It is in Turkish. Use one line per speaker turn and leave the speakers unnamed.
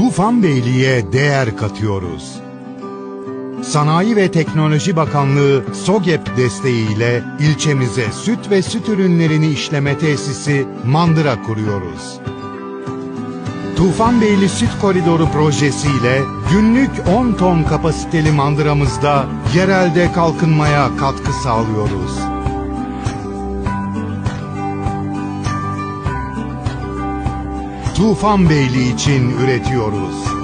Tufanbeyli'ye değer katıyoruz. Sanayi ve Teknoloji Bakanlığı SOGEP desteğiyle ilçemize süt ve süt ürünlerini işleme tesisi Mandıra kuruyoruz. Tufanbeyli Süt Koridoru projesiyle günlük 10 ton kapasiteli mandıramızda yerelde kalkınmaya katkı sağlıyoruz. Tufanbeyli için üretiyoruz.